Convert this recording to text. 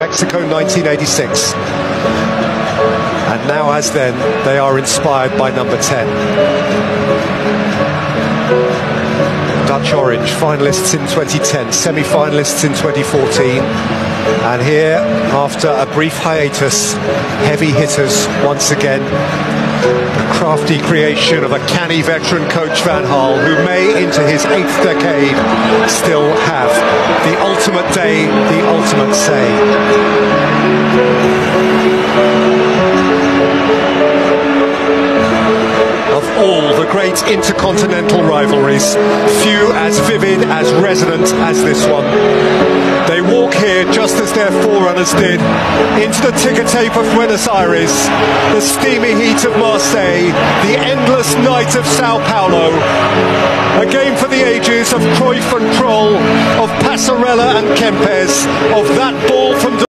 Mexico 1986. And now, as then, they are inspired by number 10. Dutch Orange, finalists in 2010, semi finalists in 2014. And here, after a brief hiatus, heavy hitters once again. The crafty creation of a canny veteran coach Van Gaal, who may, into his eighth decade, still the ultimate say. Of all the great intercontinental rivalries, few as vivid, as resonant as this one. They walk here just as their forerunners did, into the ticker tape of Buenos Aires, the steamy heat of Marseille, the endless night of Sao Paulo. A game for the ages of Cruyff and Krol, of Passarella and Kempes, of that ball from